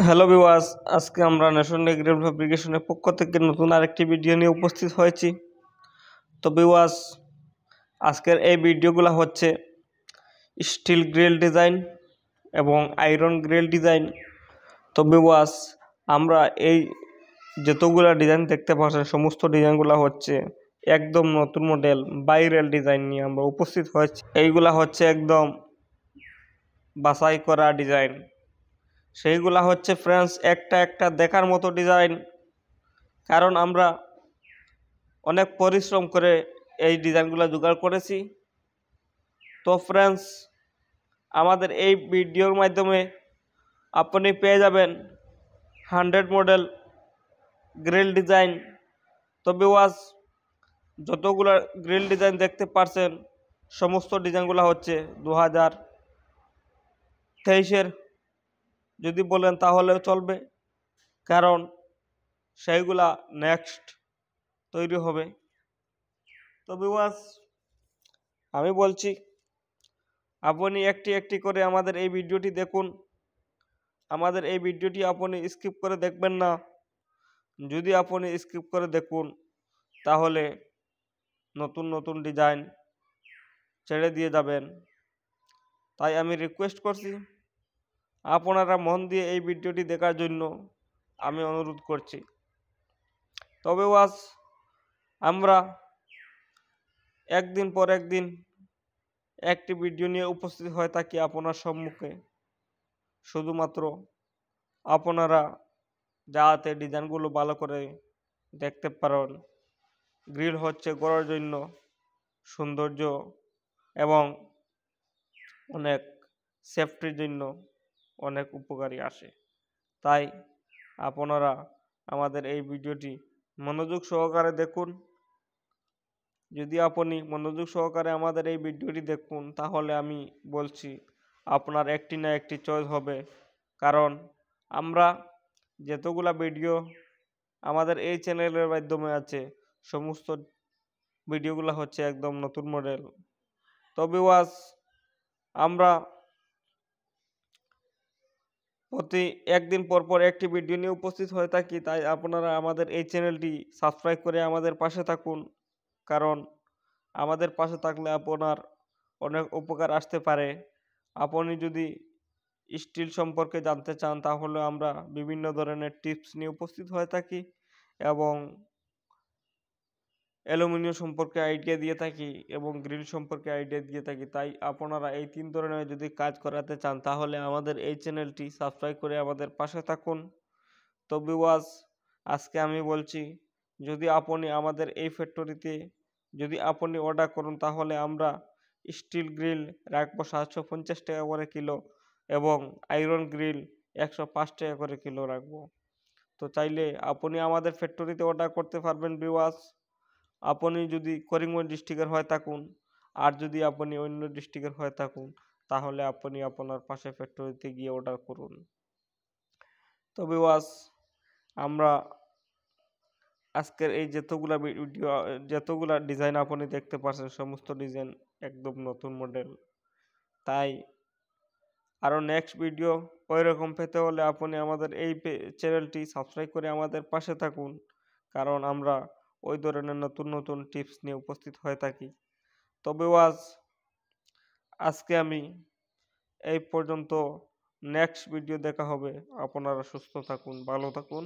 Hello বিওয়াস আজকে আমরা national এগ্রিল ফ্যাব্রিকেশনের পক্ষ থেকে নতুন আরেকটি ভিডিও নিয়ে উপস্থিত হয়েছি। তো বিওয়াস আজকের এই ভিডিওগুলো হচ্ছে স্টিল গ্রিল ডিজাইন এবং আয়রন গ্রিল ডিজাইন তো বিওয়াস আমরা এই যতগুলো ডিজাইন দেখতে পাচ্ছেন, সমস্ত ডিজাইনগুলো হচ্ছে একদম নতুন মডেল বাইরেল ডিজাইন নিয়ে আমরা উপস্থিত হয়েছি। এইগুলা হচ্ছে একদম বাছাই করা ডিজাইন সেইগুলা হচ্ছে ফ্রেন্ডস একটা একটা দেখার মতো ডিজাইন কারণ আমরা অনেক পরিশ্রম করে এই ডিজাইনগুলো জোগাড় করেছি। তো ফ্রেন্ডস আমাদের এই ভিডিওর মাধ্যমে আপনি পেয়ে যাবেন হান্ড্রেড মডেল গ্রিল ডিজাইন তবে ওয়াজ যতগুলো গ্রিল ডিজাইন দেখতে পারছেন, সমস্ত ডিজাইনগুলো হচ্ছে দু হাজার তেইশের যদি বলেন তাহলেও চলবে। কারণ সেইগুলা নেক্সট তৈরি হবে। তো বিওয়াস আমি বলছি, আপনি একটি একটি করে আমাদের এই ভিডিওটি দেখুন। আমাদের এই ভিডিওটি আপনি স্কিপ করে দেখবেন না। যদি আপনি স্কিপ করে দেখুন, তাহলে নতুন নতুন ডিজাইন ছেড়ে দিয়ে যাবেন। তাই আমি রিকোয়েস্ট করছি আপনারা মন দিয়ে এই ভিডিওটি দেখার জন্য আমি অনুরোধ করছি। তবে ওয়াজ আমরা একদিন পর একদিন একটি ভিডিও নিয়ে উপস্থিত হয়ে থাকি আপনার সম্মুখে। শুধুমাত্র আপনারা যাতে ডিজাইনগুলো ভালো করে দেখতে পারেন। গ্রিল হচ্ছে গড়ার জন্য সৌন্দর্য এবং অনেক সেফটির জন্য অনেক উপকারী আসে। তাই আপনারা আমাদের এই ভিডিওটি মনোযোগ সহকারে দেখুন। যদি আপনি মনোযোগ সহকারে আমাদের এই ভিডিওটি দেখুন, তাহলে আমি বলছি আপনার একটি না একটি চয়েস হবে। কারণ আমরা যতগুলা ভিডিও আমাদের এই চ্যানেলের মাধ্যমে আছে, সমস্ত ভিডিওগুলো হচ্ছে একদম নতুন মডেল তবে ওয়াজ আমরা প্রতি একদিন পর পর একটি ভিডিও নিয়ে উপস্থিত হয়ে থাকি, তাই আপনারা আমাদের এই চ্যানেলটি সাবস্ক্রাইব করে আমাদের পাশে থাকুন। কারণ আমাদের পাশে থাকলে আপনার অনেক উপকার আসতে পারে। আপনি যদি স্টিল সম্পর্কে জানতে চান, তাহলে আমরা বিভিন্ন ধরনের টিপস নিয়ে উপস্থিত হয়ে থাকি এবং অ্যালুমিনিয়াম সম্পর্কে আইডিয়া দিয়ে থাকি এবং গ্রিল সম্পর্কে আইডিয়া দিয়ে থাকি। তাই আপনারা এই তিন ধরনের যদি কাজ করাতে চান, তাহলে আমাদের এই চ্যানেলটি সাবস্ক্রাইব করে আমাদের পাশে থাকুন। তো বিওয়াজ আজকে আমি বলছি, যদি আপনি আমাদের এই ফ্যাক্টরিতে যদি আপনি অর্ডার করুন, তাহলে আমরা স্টিল গ্রিল রাখব সাতশো পঞ্চাশ টাকা করে কিলো এবং আয়রন গ্রিল একশো পাঁচ টাকা করে কিলো রাখব। তো চাইলে আপনি আমাদের ফ্যাক্টরিতে অর্ডার করতে পারবেন বিওয়াস আপনি যদি করিমগঞ্জ ডিস্ট্রিক্টের হয়ে থাকুন, আর যদি আপনি অন্য ডিস্ট্রিক্টের হয়ে থাকুন, তাহলে আপনি আপনার পাশে ফ্যাক্টরিতে গিয়ে অর্ডার করুন। তবে ওয়াস আমরা আজকের এই যতগুলা ভিডিও যতগুলা ডিজাইন আপনি দেখতে পাচ্ছেন সমস্ত ডিজাইন একদম নতুন মডেল তাই আরও নেক্সট ভিডিও ওই রকম পেতে হলে আপনি আমাদের এই চ্যানেলটি সাবস্ক্রাইব করে আমাদের পাশে থাকুন। কারণ আমরা ওই ধরনের নতুন নতুন টিপস নিয়ে উপস্থিত হয়ে থাকি। তবে আজ, আজকে আমি এই পর্যন্ত নেক্সট ভিডিও দেখা হবে। আপনারা সুস্থ থাকুন, ভালো থাকুন।